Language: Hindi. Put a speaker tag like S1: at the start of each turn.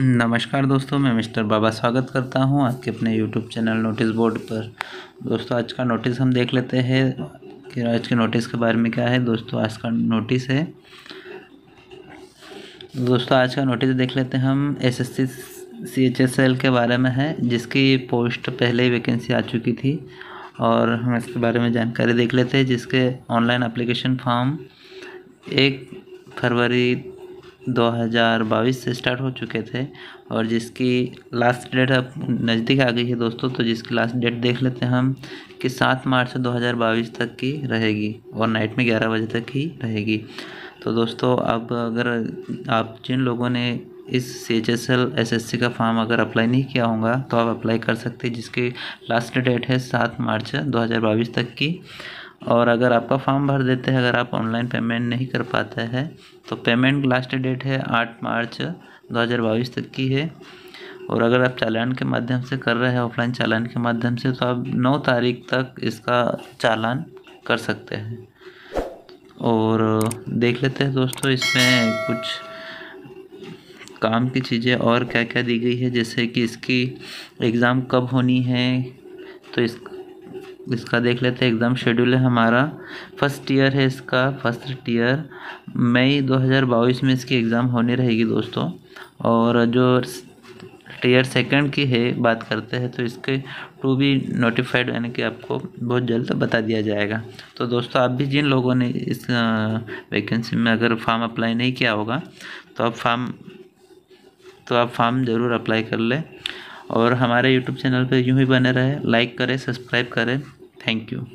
S1: नमस्कार दोस्तों, मैं मिस्टर बाबा स्वागत करता हूँ आपके अपने यूट्यूब चैनल नोटिस बोर्ड पर। दोस्तों, आज का नोटिस हम देख लेते हैं कि आज के नोटिस के बारे में क्या है। दोस्तों, आज का नोटिस है। दोस्तों, आज का नोटिस देख लेते हैं हम। एसएससी सीएचएसएल के बारे में है, जिसकी पोस्ट पहले ही वैकेंसी आ चुकी थी। और हम इसके बारे में जानकारी देख लेते हैं, जिसके ऑनलाइन अप्लीकेशन फॉर्म एक फरवरी 2022 से स्टार्ट हो चुके थे और जिसकी लास्ट डेट अब नज़दीक आ गई है दोस्तों तो जिसकी लास्ट डेट देख लेते हैं हम कि सात मार्च से 2022 तक की रहेगी और नाइट में ग्यारह बजे तक ही रहेगी। तो दोस्तों, अब अगर आप जिन लोगों ने इस C H S L S S C का फॉर्म अगर अप्लाई नहीं किया होगा तो आप अप्लाई कर सकते हैं, जिसकी लास्ट डेट है सात मार्च 2022 तक की। और अगर आपका फॉर्म भर देते हैं, अगर आप ऑनलाइन पेमेंट नहीं कर पाते हैं तो पेमेंट लास्ट डेट है आठ मार्च 2022 तक की है। और अगर आप चालान के माध्यम से कर रहे हैं, ऑफलाइन चालान के माध्यम से तो आप नौ तारीख तक इसका चालान कर सकते हैं। और देख लेते हैं दोस्तों, इसमें कुछ काम की चीज़ें और क्या क्या दी गई है, जैसे कि इसकी एग्ज़ाम कब होनी है तो इस इसका देख लेते हैं एग्ज़ाम शेड्यूल है हमारा। फ़र्स्ट ईयर है इसका फ़र्स्ट ईयर मई 2022 में इसकी एग्ज़ाम होनी रहेगी दोस्तों। और जो टीयर सेकंड की है, बात करते हैं तो इसके टू बी नोटिफाइड यानी कि आपको बहुत जल्द बता दिया जाएगा। तो दोस्तों, आप भी जिन लोगों ने इस वैकेंसी में अगर फॉर्म अप्लाई नहीं किया होगा तो आप फॉर्म तो आप फॉर्म ज़रूर अप्लाई कर लें। और हमारे यूट्यूब चैनल पर यूँ ही बने रहे। लाइक करें सब्सक्राइब करें। Thank you